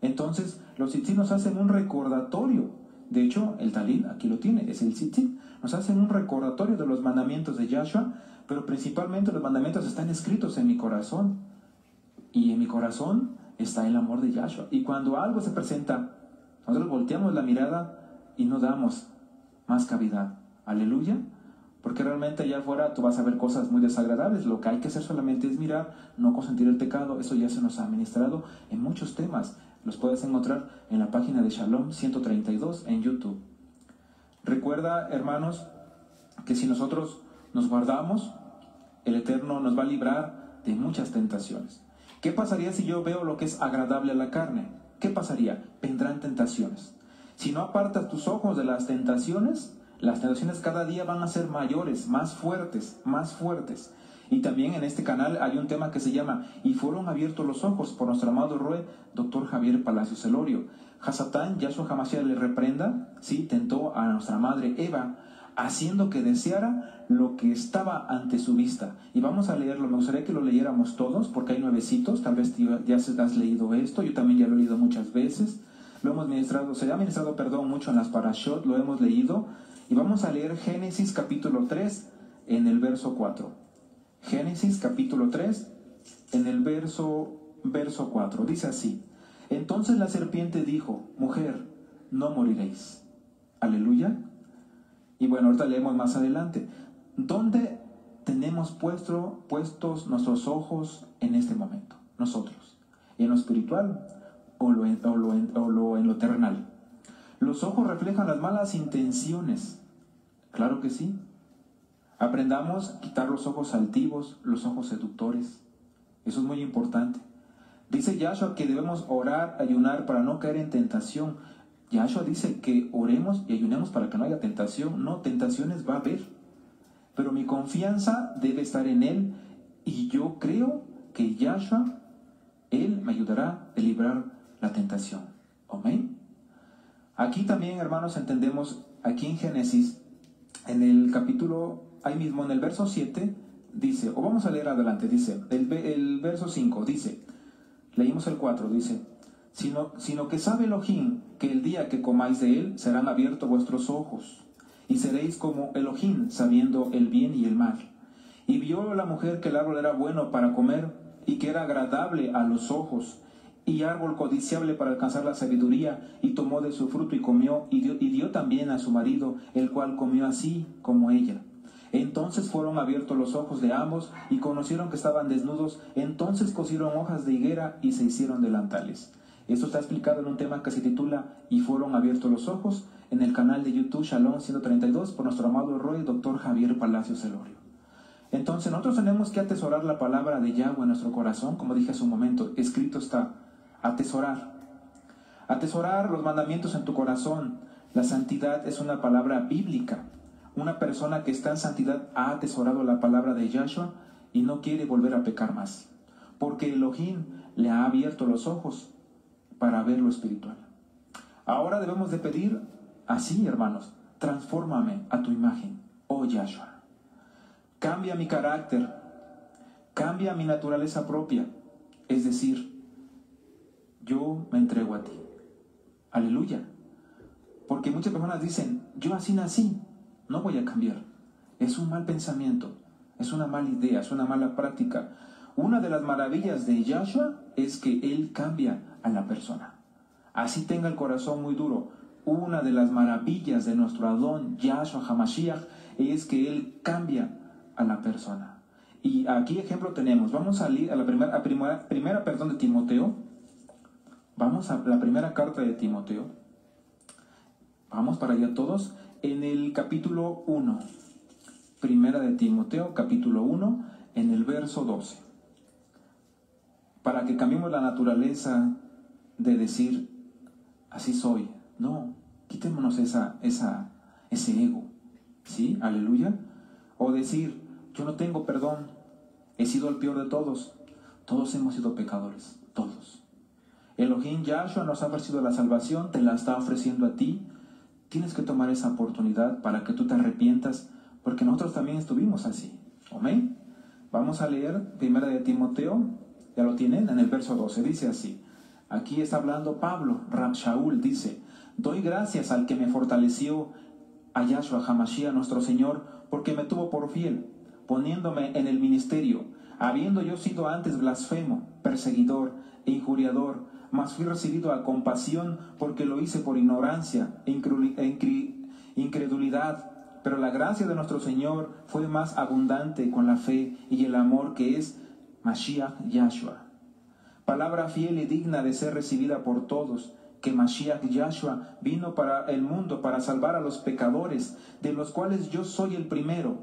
Entonces, los tzitzit nos hacen un recordatorio. De hecho, el talid, aquí lo tiene, es el tzitzit. Nos hacen un recordatorio de los mandamientos de Yahshua, pero principalmente los mandamientos están escritos en mi corazón. Y en mi corazón está el amor de Yahshua. Y cuando algo se presenta, nosotros volteamos la mirada y no damos más cavidad. Aleluya. Porque realmente allá afuera tú vas a ver cosas muy desagradables. Lo que hay que hacer solamente es mirar, no consentir el pecado. Eso ya se nos ha administrado en muchos temas. Los puedes encontrar en la página de Shalom 132 en YouTube. Recuerda, hermanos, que si nosotros nos guardamos, el Eterno nos va a librar de muchas tentaciones. ¿Qué pasaría si yo veo lo que es agradable a la carne? ¿Qué pasaría? Vendrán tentaciones. Si no apartas tus ojos de las tentaciones, las tentaciones cada día van a ser mayores, más fuertes, más fuertes. Y también en este canal hay un tema que se llama Y fueron abiertos los ojos por nuestro amado Rue, doctor Javier Palacios Celorio. Hasatán, Yahshua Hamashiach le reprenda, sí, tentó a nuestra madre Eva, haciendo que deseara lo que estaba ante su vista. Y vamos a leerlo, me gustaría que lo leyéramos todos, porque hay nuevecitos, tal vez ya has leído esto, yo también ya lo he leído muchas veces. Lo hemos ministrado, se ha ministrado, perdón, mucho en las parashot, lo hemos leído. Y vamos a leer Génesis capítulo 3 en el verso 4. Génesis capítulo 3, en el verso, verso 4. Dice así, entonces la serpiente dijo, mujer, no moriréis. Aleluya. Y bueno, ahorita leemos más adelante. ¿Dónde tenemos puesto, puestos nuestros ojos en este momento? Nosotros. ¿En lo espiritual o, lo o, lo en lo terrenal? Los ojos reflejan las malas intenciones. Claro que sí. Aprendamos a quitar los ojos altivos, los ojos seductores. Eso es muy importante. Dice Yahshua que debemos orar, ayunar para no caer en tentación. Yahshua dice que oremos y ayunemos para que no haya tentación. No, tentaciones va a haber. Pero mi confianza debe estar en Él y yo creo que Yahshua, Él me ayudará a librar la tentación. Amén. Aquí también, hermanos, entendemos, aquí en Génesis, en el capítulo ahí mismo en el verso 7 dice, o vamos a leer adelante, dice, el, verso 5 dice, leímos el 4, dice, sino, sino que sabe Elohim que el día que comáis de él serán abiertos vuestros ojos, y seréis como Elohim, sabiendo el bien y el mal. Y vio la mujer que el árbol era bueno para comer, y que era agradable a los ojos, y árbol codiciable para alcanzar la sabiduría, y tomó de su fruto y comió, y dio, también a su marido, el cual comió así como ella. Entonces fueron abiertos los ojos de ambos y conocieron que estaban desnudos. Entonces cosieron hojas de higuera y se hicieron delantales. Esto está explicado en un tema que se titula Y fueron abiertos los ojos en el canal de YouTube Shalom 132 por nuestro amado Roy, doctor Javier Palacio Celorio. Entonces nosotros tenemos que atesorar la palabra de Yahweh en nuestro corazón, como dije hace un momento, escrito está, atesorar. Atesorar los mandamientos en tu corazón. La santidad es una palabra bíblica. Una persona que está en santidad ha atesorado la palabra de Yahshua y no quiere volver a pecar más, porque Elohim le ha abierto los ojos para ver lo espiritual. Ahora debemos de pedir así, hermanos, transfórmame a tu imagen, oh Yahshua. Cambia mi carácter, cambia mi naturaleza propia, es decir, yo me entrego a ti. Aleluya. Porque muchas personas dicen, yo así nací, no voy a cambiar. Es un mal pensamiento, es una mala idea, es una mala práctica. Una de las maravillas de Yahshua es que Él cambia a la persona. Así tenga el corazón muy duro. Una de las maravillas de nuestro Adón, Yahshua Hamashiach, es que Él cambia a la persona. Y aquí ejemplo tenemos, vamos a ir a la primera, primera, primera perdón, de Timoteo. Vamos a la primera carta de Timoteo. Vamos para allá todos en el capítulo 1, primera de Timoteo, capítulo 1, en el verso 12. Para que cambiemos la naturaleza de decir, así soy. No, quitémonos esa, esa, ese ego. ¿Sí? Aleluya. O decir, yo no tengo perdón, he sido el peor de todos. Todos hemos sido pecadores, todos. Elohim Yahshua nos ha ofrecido la salvación, te la está ofreciendo a ti tienes que tomar esa oportunidad para que tú te arrepientas, porque nosotros también estuvimos así. Amén. Vamos a leer primera de Timoteo, ya lo tienen, en el verso 12, dice así. Aquí está hablando Pablo, Rab Shaul dice, doy gracias al que me fortaleció, a Yahshua Hamashiach nuestro Señor, porque me tuvo por fiel, poniéndome en el ministerio, habiendo yo sido antes blasfemo, perseguidor e injuriador, mas fui recibido a compasión porque lo hice por ignorancia e, e incredulidad. Pero la gracia de nuestro Señor fue más abundante con la fe y el amor que es Mashiach Yahshua. Palabra fiel y digna de ser recibida por todos, que Mashiach Yahshua vino para el mundo para salvar a los pecadores, de los cuales yo soy el primero,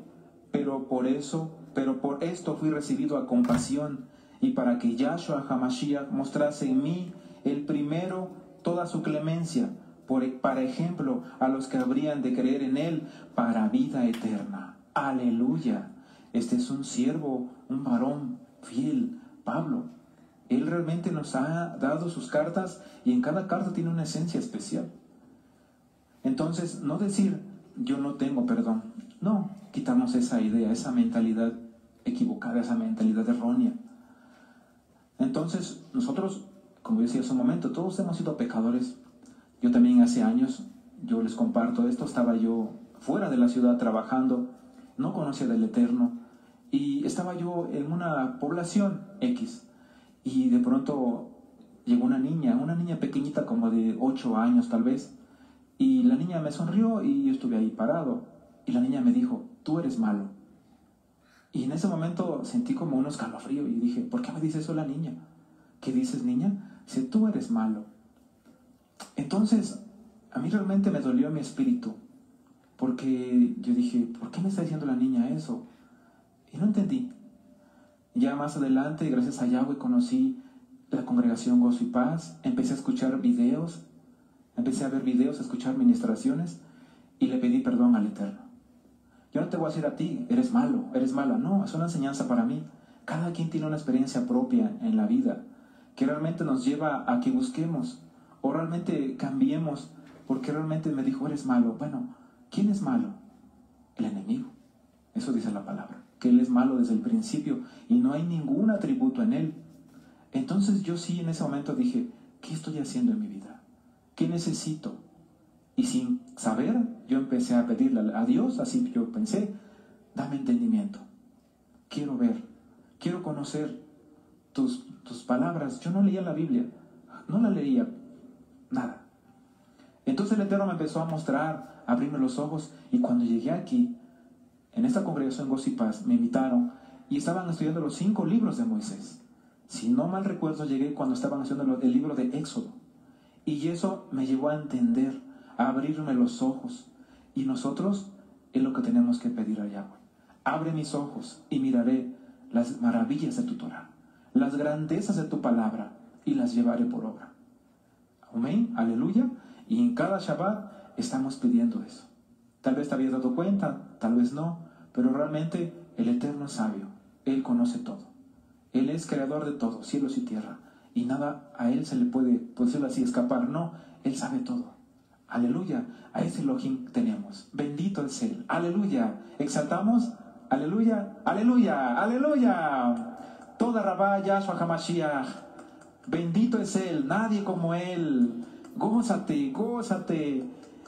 pero por eso, pero por esto fui recibido a compasión, y para que Yahshua HaMashiach mostrase en mí el primero toda su clemencia, por, para ejemplo a los que habrían de creer en él para vida eterna. Aleluya. Este es un siervo, un varón fiel, Pablo. Él realmente nos ha dado sus cartas y en cada carta tiene una esencia especial. Entonces, no decir yo no tengo perdón. No, quitamos esa idea, esa mentalidad equivocada, esa mentalidad errónea. Entonces, nosotros, como decía hace un momento, todos hemos sido pecadores. Yo también hace años, yo les comparto esto, estaba yo fuera de la ciudad trabajando, no conocía del Eterno, y estaba yo en una población X y de pronto llegó una niña, una niña pequeñita como de 8 años tal vez, y la niña me sonrió y yo estuve ahí parado. Y la niña me dijo, tú eres malo. Y en ese momento sentí como un escalofrío y dije, ¿por qué me dice eso la niña? ¿Qué dices niña? Si tú eres malo. Entonces, a mí realmente me dolió mi espíritu, porque yo dije, ¿por qué me está diciendo la niña eso? Y no entendí. Ya más adelante, gracias a Yahweh, conocí la congregación Gozo y Paz, empecé a escuchar videos, empecé a ver videos, a escuchar ministraciones y le pedí perdón al Eterno. Yo no te voy a decir a ti, eres malo, eres mala. No, es una enseñanza para mí. Cada quien tiene una experiencia propia en la vida que realmente nos lleva a que busquemos o realmente cambiemos porque realmente me dijo, eres malo. Bueno, ¿quién es malo? El enemigo. Eso dice la palabra que Él es malo desde el principio y no hay ningún atributo en Él. Entonces yo sí en ese momento dije, ¿qué estoy haciendo en mi vida? ¿Qué necesito? Y sin saber, yo empecé a pedirle a Dios, así yo pensé, dame entendimiento. Quiero ver, quiero conocer tus, tus palabras. Yo no leía la Biblia, no la leía, nada. Entonces el Eterno me empezó a mostrar, a abrirme los ojos y cuando llegué aquí, en esta congregación Paz me invitaron y estaban estudiando los cinco libros de Moisés. Si no mal recuerdo, llegué cuando estaban estudiando el libro de Éxodo. Y eso me llevó a entender, a abrirme los ojos. Y nosotros es lo que tenemos que pedir a Yahweh. Abre mis ojos y miraré las maravillas de tu Torah, las grandezas de tu palabra y las llevaré por obra. Amén, aleluya. Y en cada Shabbat estamos pidiendo eso. Tal vez te habías dado cuenta, tal vez no, pero realmente el Eterno es sabio. Él conoce todo. Él es creador de todo, cielos y tierra. Y nada a Él se le puede, por decirlo así, escapar. No, Él sabe todo. Aleluya. A ese Elohim tenemos. Bendito es Él. Aleluya. Exaltamos. Aleluya. Aleluya. Aleluya. Toda Rabá Yahshua HaMashiach. Bendito es Él. Nadie como Él. Gózate, gózate.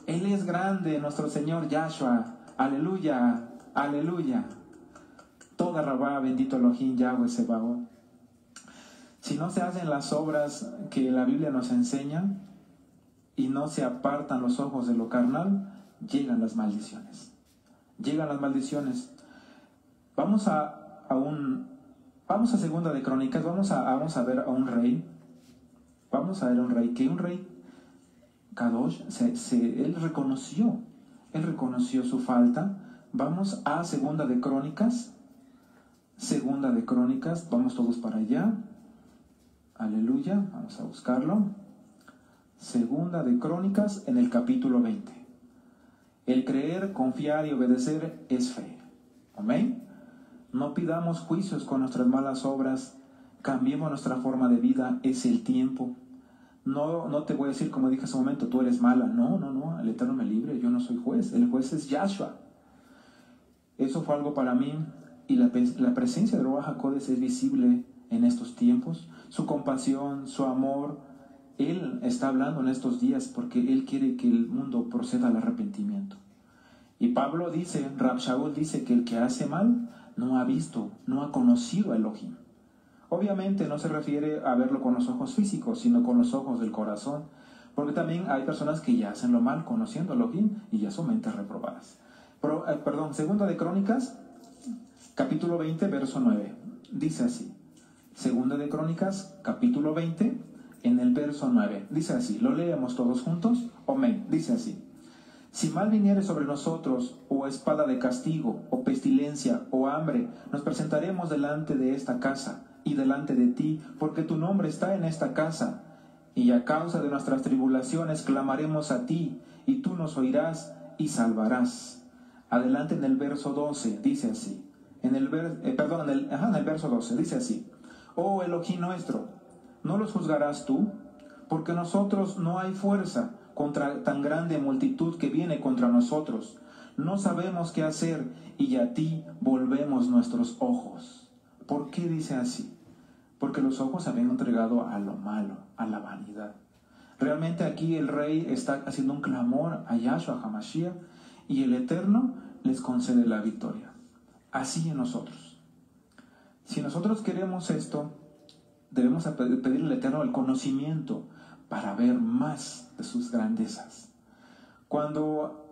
Él es grande, nuestro Señor Yahshua. Aleluya, aleluya. Toda Rabá, bendito Elohim, Yahweh Sebaot. Si no se hacen las obras que la Biblia nos enseña y no se apartan los ojos de lo carnal, llegan las maldiciones. Llegan las maldiciones. Vamos a, a un vamos a segunda de crónicas, vamos a, vamos a ver a un rey. Vamos a ver a un rey, que un rey Kadosh, él reconoció, él reconoció su falta. Vamos a Segunda de Crónicas, Segunda de Crónicas, vamos todos para allá. Aleluya, vamos a buscarlo. Segunda de Crónicas en el capítulo 20. El creer, confiar y obedecer es fe. Amén. No pidamos juicios con nuestras malas obras, cambiemos nuestra forma de vida, es el tiempo. No, no te voy a decir, como dije hace un momento, tú eres mala. No, no, no, el Eterno me libre, yo no soy juez. El juez es Yahshua. Eso fue algo para mí y la, presencia de Ruach HaKodesh es visible en estos tiempos. Su compasión, su amor, Él está hablando en estos días porque Él quiere que el mundo proceda al arrepentimiento. Y Pablo dice, Rab dice que el que hace mal no ha visto, no ha conocido a Elohim. Obviamente no se refiere a verlo con los ojos físicos, sino con los ojos del corazón, porque también hay personas que ya hacen lo mal conociendo a Elohim y ya son mentes reprobadas. Eh, perdón, segunda de Crónicas, capítulo 20, verso 9. Dice así. Segunda de Crónicas, capítulo 20, en el verso 9. Dice así, lo leemos todos juntos. Amén. Dice así. Si mal viniere sobre nosotros, o espada de castigo, o pestilencia, o hambre, nos presentaremos delante de esta casa y delante de ti, porque tu nombre está en esta casa. Y a causa de nuestras tribulaciones clamaremos a ti, y tú nos oirás y salvarás. Adelante en el verso 12, dice así. En el, eh, perdón, en el, en el verso 12, dice así. Oh Elohim nuestro, ¿no los juzgarás tú? Porque nosotros no hay fuerza contra tan grande multitud que viene contra nosotros. No sabemos qué hacer y a ti volvemos nuestros ojos. ¿Por qué dice así? Porque los ojos habían entregado a lo malo, a la vanidad. Realmente aquí el rey está haciendo un clamor a Yahshua HaMashiach y el Eterno les concede la victoria. Así en nosotros. Si nosotros queremos esto, debemos pedirle al Eterno el conocimiento para ver más de sus grandezas. Cuando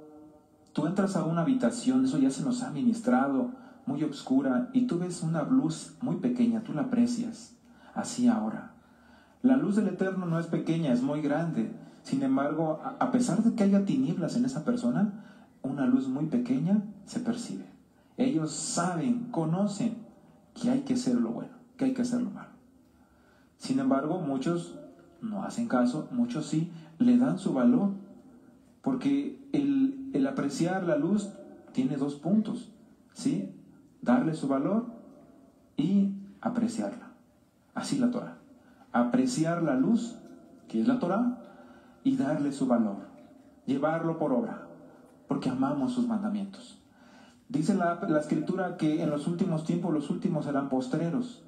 tú entras a una habitación, eso ya se nos ha ministrado, muy oscura, y tú ves una luz muy pequeña, tú la aprecias, así ahora. La luz del Eterno no es pequeña, es muy grande. Sin embargo, a pesar de que haya tinieblas en esa persona, una luz muy pequeña se percibe. Ellos saben, conocen que hay que hacer lo bueno, que hay que hacer lo malo. Sin embargo, muchos no hacen caso, muchos sí, le dan su valor, porque el, el apreciar la luz tiene dos puntos, ¿sí? Darle su valor y apreciarla. Así la Torah apreciar la luz, que es la Torah, y darle su valor, llevarlo por obra, porque amamos sus mandamientos. Dice la, la, escritura que en los últimos tiempos los últimos serán postreros.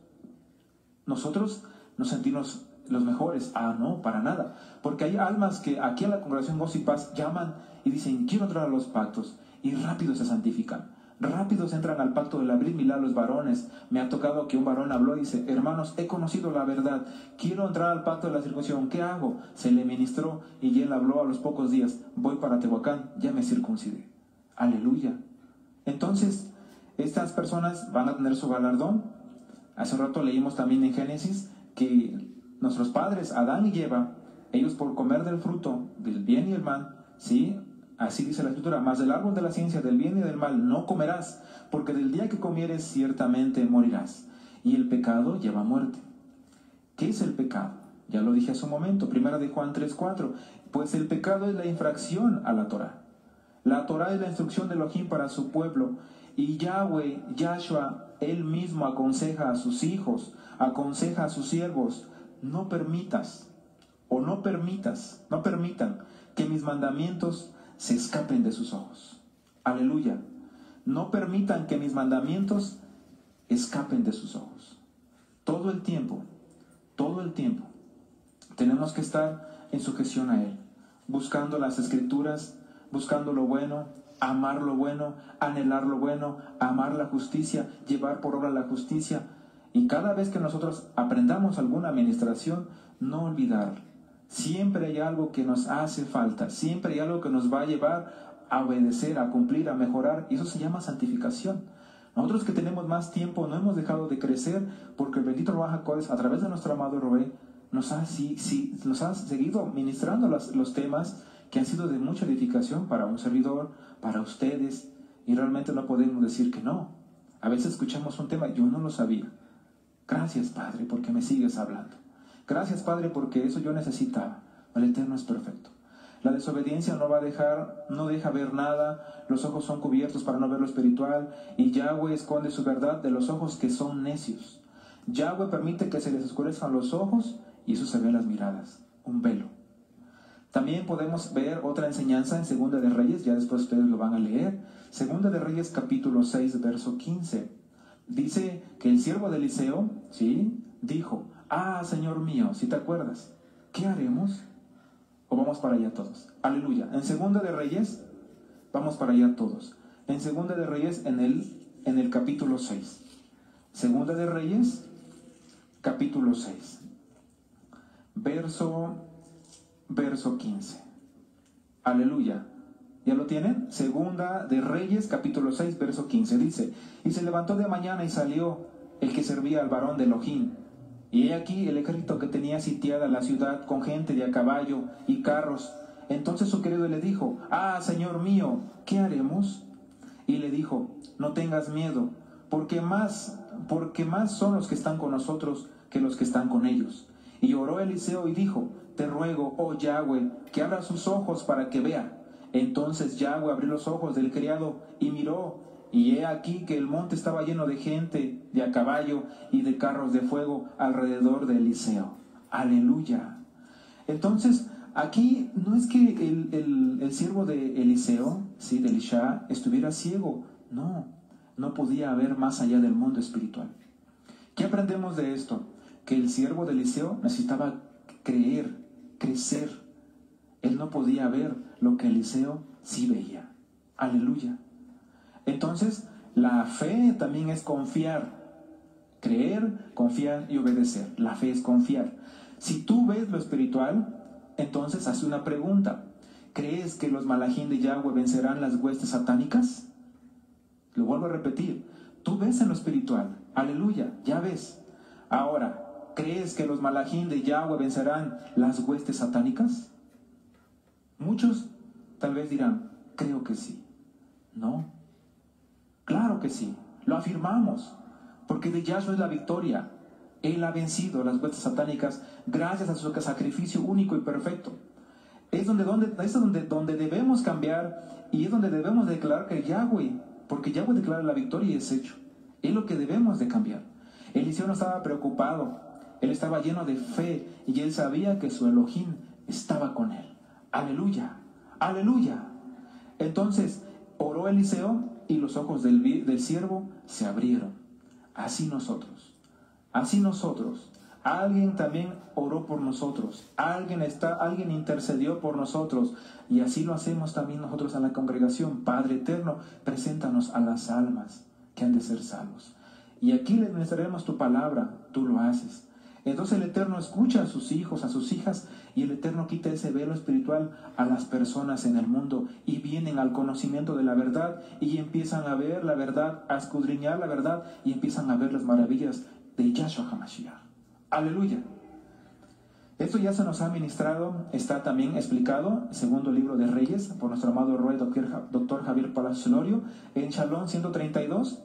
Nosotros nos sentimos los mejores. Ah, no, para nada. Porque hay almas que aquí en la congregación Goz y Paz llaman y dicen, quiero entrar a los pactos. Y rápido se santifican rápidos entran al pacto del abril milá los varones. Me ha tocado que un varón habló y dice, hermanos, he conocido la verdad, quiero entrar al pacto de la circuncisión, ¿qué hago? Se le ministró y él habló a los pocos días, voy para Tehuacán, ya me circuncide. Aleluya. Entonces, estas personas van a tener su galardón. Hace un rato leímos también en Génesis que nuestros padres, Adán y Eva, ellos por comer del fruto del bien y el mal, ¿sí? Así dice la escritura, más del árbol de la ciencia del bien y del mal no comerás, porque del día que comieres ciertamente morirás. Y el pecado lleva muerte. ¿Qué es el pecado? Ya lo dije hace un momento, primera de Juan 3:4, pues el pecado es la infracción a la Torah. La Torah es la instrucción de Elohim para su pueblo, y Yahweh, Yahshua, él mismo aconseja a sus hijos, aconseja a sus siervos, no permitas o no permitas, no permitan que mis mandamientos se escapen de sus ojos. Aleluya. No permitan que mis mandamientos escapen de sus ojos. Todo el tiempo, todo el tiempo, tenemos que estar en sujeción a Él, buscando las escrituras, buscando lo bueno, amar lo bueno, anhelar lo bueno, amar la justicia, llevar por obra la justicia. Y cada vez que nosotros aprendamos alguna administración, no olvidar Siempre hay algo que nos hace falta, siempre hay algo que nos va a llevar a obedecer, a cumplir, a mejorar, y eso se llama santificación. Nosotros que tenemos más tiempo no hemos dejado de crecer porque el bendito Raja a través de nuestro amado Robé, nos ha, nos ha seguido ministrando los, los temas que han sido de mucha edificación para un servidor, para ustedes, y realmente no podemos decir que no. A veces escuchamos un tema, yo no lo sabía. Gracias, Padre, porque me sigues hablando. Gracias, Padre, porque eso yo necesitaba. El Eterno es perfecto. La desobediencia no va a dejar, no deja ver nada, los ojos son cubiertos para no ver lo espiritual, y Yahweh esconde su verdad de los ojos que son necios. Yahweh permite que se les oscurezcan los ojos y eso se ve en las miradas, un velo. También podemos ver otra enseñanza en Segunda de Reyes, ya después ustedes lo van a leer. Segunda de Reyes capítulo 6, verso 15. Dice que el siervo de Eliseo, ¿sí? Dijo, Ah, Señor mío, si te acuerdas, ¿qué haremos? ¿O vamos para allá todos? Aleluya. En Segunda de Reyes, vamos para allá todos. En Segunda de Reyes, en el, en el capítulo 6. Segunda de Reyes, capítulo 6. Verso, verso 15. Aleluya. ¿Ya lo tienen? Segunda de Reyes, capítulo 6, verso 15. Dice, y se levantó de mañana y salió el que servía al varón de Elohim Y he aquí el ejército que tenía sitiada la ciudad con gente de a caballo y carros. Entonces su querido le dijo, Ah, Señor mío, ¿qué haremos? Y le dijo, No tengas miedo, porque más, porque más son los que están con nosotros que los que están con ellos. Y oró Eliseo y dijo, Te ruego, oh Yahweh, que abra sus ojos para que vea. Entonces Yahweh abrió los ojos del criado y miró, y he aquí que el monte estaba lleno de gente, de a caballo y de carros de fuego alrededor de Eliseo. Aleluya. Entonces, aquí no es que el, el, siervo de Eliseo, sí, de Elisha, estuviera ciego. No, no podía ver más allá del mundo espiritual. ¿Qué aprendemos de esto? Que el siervo de Eliseo necesitaba creer, crecer. Él no podía ver lo que Eliseo sí veía. Aleluya. Entonces, la fe también es confiar. Creer, confiar y obedecer. La fe es confiar. Si tú ves lo espiritual, entonces haz una pregunta. ¿Crees que los malajín de Yahweh vencerán las huestes satánicas? Lo vuelvo a repetir. Tú ves en lo espiritual. Aleluya, ya ves. Ahora, ¿crees que los malajín de Yahweh vencerán las huestes satánicas? Muchos tal vez dirán, creo que sí. No. Claro que sí. Lo afirmamos. Porque de Yahshua es la victoria. Él ha vencido las huestes satánicas gracias a su sacrificio único y perfecto. Es donde, donde, es donde, donde debemos cambiar y es donde debemos declarar que Yahweh, porque Yahweh declara la victoria y es hecho. Es lo que debemos de cambiar. Eliseo no estaba preocupado, él estaba lleno de fe y él sabía que su Elohim estaba con él. Aleluya, aleluya. Entonces oró Eliseo y los ojos del, del siervo se abrieron. Así nosotros. Así nosotros. Alguien también oró por nosotros. Alguien está, alguien intercedió por nosotros. Y así lo hacemos también nosotros en la congregación. Padre eterno, preséntanos a las almas que han de ser salvos. Y aquí le administraremos tu palabra, tú lo haces. Entonces el Eterno escucha a sus hijos, a sus hijas, y el Eterno quita ese velo espiritual a las personas en el mundo y vienen al conocimiento de la verdad y empiezan a ver la verdad, a escudriñar la verdad y empiezan a ver las maravillas de Yahshua HaMashiach. Aleluya. Esto ya se nos ha ministrado, está también explicado, segundo libro de Reyes, por nuestro amado Roy, doctor, Javier Palacio en Shalom 132.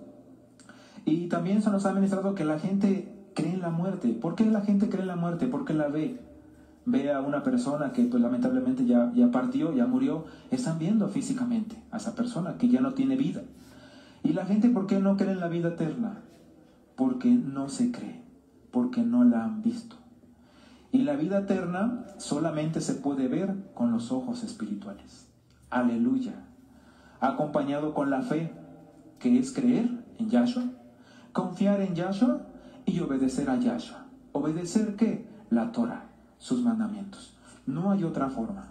Y también se nos ha ministrado que la gente cree en la muerte. ¿Por qué la gente cree en la muerte? Porque la ve. Ve a una persona que pues, lamentablemente ya, ya partió, ya murió. Están viendo físicamente a esa persona que ya no tiene vida. ¿Y la gente por qué no cree en la vida eterna? Porque no se cree, porque no la han visto. Y la vida eterna solamente se puede ver con los ojos espirituales. Aleluya. Acompañado con la fe, que es creer en Yahshua, confiar en Yahshua y obedecer a Yahshua. ¿Obedecer qué? La Torah, sus mandamientos. No hay otra forma.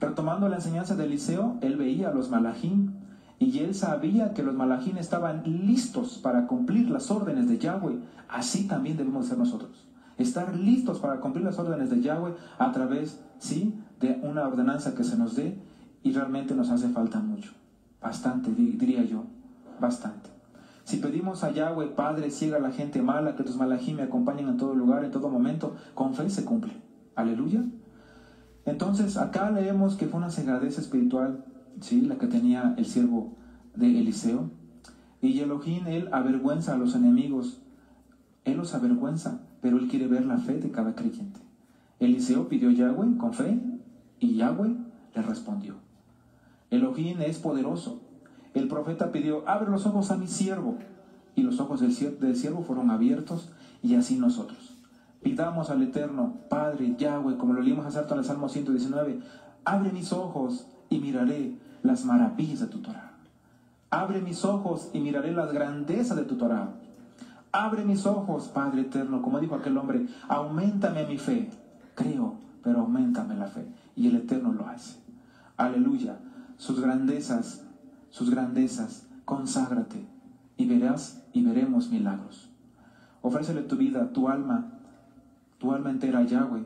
Retomando la enseñanza de Eliseo, él veía a los malajín y él sabía que los malajín estaban listos para cumplir las órdenes de Yahweh. Así también debemos ser nosotros. Estar listos para cumplir las órdenes de Yahweh a través, sí, de una ordenanza que se nos dé y realmente nos hace falta mucho. Bastante, diría yo. Bastante. Si pedimos a Yahweh, Padre, ciega a la gente mala, que tus malajim me acompañen en todo lugar, en todo momento, con fe se cumple. Aleluya. Entonces, acá leemos que fue una cegadez espiritual, ¿sí? la que tenía el siervo de Eliseo. Y Elohim, él avergüenza a los enemigos. Él los avergüenza, pero él quiere ver la fe de cada creyente. Eliseo pidió a Yahweh con fe y Yahweh le respondió. Elohim es poderoso, el profeta pidió, abre los ojos a mi siervo. Y los ojos del, siervo fueron abiertos y así nosotros. Pidamos al Eterno, Padre, Yahweh, como lo leímos hace en el Salmo 119, abre mis ojos y miraré las maravillas de tu Torah. Abre mis ojos y miraré las grandezas de tu Torah. Abre mis ojos, Padre eterno, como dijo aquel hombre, aumentame mi fe. Creo, pero aumentame la fe. Y el Eterno lo hace. Aleluya. Sus grandezas sus grandezas, conságrate y verás y veremos milagros. Ofrécele tu vida, tu alma, tu alma entera a Yahweh,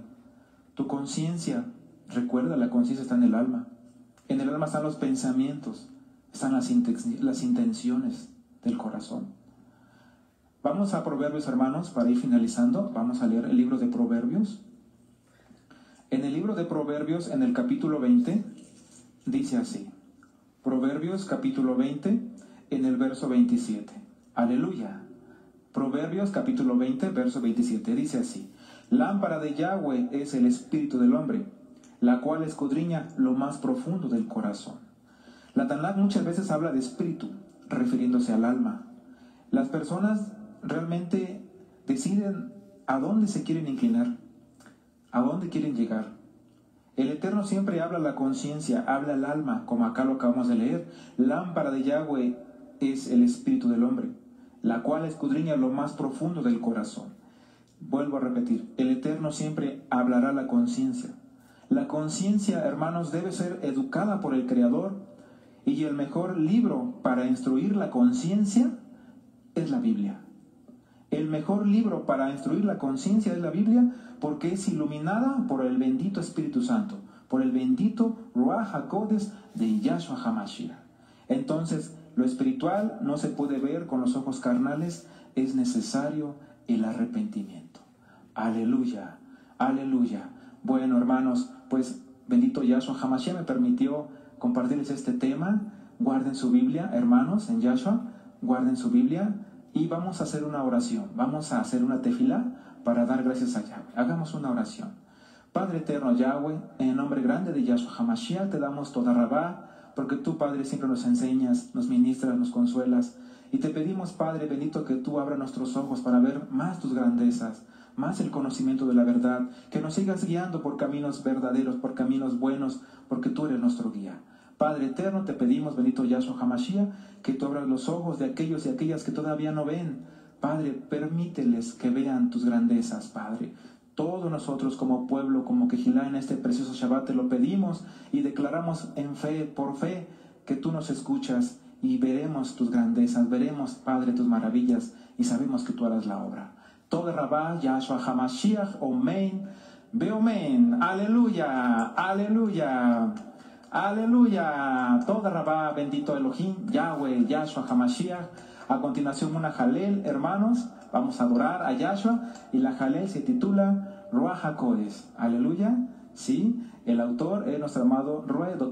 tu conciencia, recuerda, la conciencia está en el alma. En el alma están los pensamientos, están las, las intenciones del corazón. Vamos a Proverbios, hermanos, para ir finalizando. Vamos a leer el libro de Proverbios. En el libro de Proverbios, en el capítulo 20, dice así. Proverbios capítulo 20, en el verso 27. Aleluya. Proverbios capítulo 20, verso 27. Dice así. Lámpara de Yahweh es el espíritu del hombre, la cual escudriña lo más profundo del corazón. La Tanakh muchas veces habla de espíritu, refiriéndose al alma. Las personas realmente deciden a dónde se quieren inclinar, a dónde quieren llegar. El Eterno siempre habla la conciencia, habla el alma, como acá lo acabamos de leer. Lámpara de Yahweh es el espíritu del hombre, la cual escudriña lo más profundo del corazón. Vuelvo a repetir, el Eterno siempre hablará la conciencia. La conciencia, hermanos, debe ser educada por el Creador y el mejor libro para instruir la conciencia es la Biblia. El mejor libro para instruir la conciencia es la Biblia porque es iluminada por el bendito Espíritu Santo, por el bendito Ruach HaKodes de Yahshua HaMashiach. Entonces, lo espiritual no se puede ver con los ojos carnales, es necesario el arrepentimiento. Aleluya, aleluya. Bueno, hermanos, pues bendito Yahshua HaMashiach me permitió compartirles este tema. Guarden su Biblia, hermanos, en Yahshua, guarden su Biblia y vamos a hacer una oración. Vamos a hacer una tefila para dar gracias a Yahweh. Hagamos una oración. Padre eterno Yahweh, en nombre grande de Yahshua HaMashiach te damos toda rabá, porque tú, Padre, siempre nos enseñas, nos ministras, nos consuelas. Y te pedimos, Padre bendito, que tú abra nuestros ojos para ver más tus grandezas, más el conocimiento de la verdad, que nos sigas guiando por caminos verdaderos, por caminos buenos, porque tú eres nuestro guía. Padre eterno, te pedimos, bendito Yahshua Hamashiach, que tú abras los ojos de aquellos y aquellas que todavía no ven. Padre, permíteles que vean tus grandezas, Padre. Todos nosotros como pueblo, como Quejilá en este precioso Shabbat te lo pedimos y declaramos en fe, por fe, que tú nos escuchas y veremos tus grandezas, veremos, Padre, tus maravillas y sabemos que tú harás la obra. Todo Rabá, Yahshua Hamashiach, Omen, Beomen, aleluya, aleluya. Aleluya. Toda Rabá, bendito Elohim, Yahweh, Yahshua, Hamashiach. A continuación una Jalel, hermanos. Vamos a adorar a Yahshua. Y la Jalel se titula Ruach. Aleluya. Sí, el autor es nuestro amado Rue, doctor.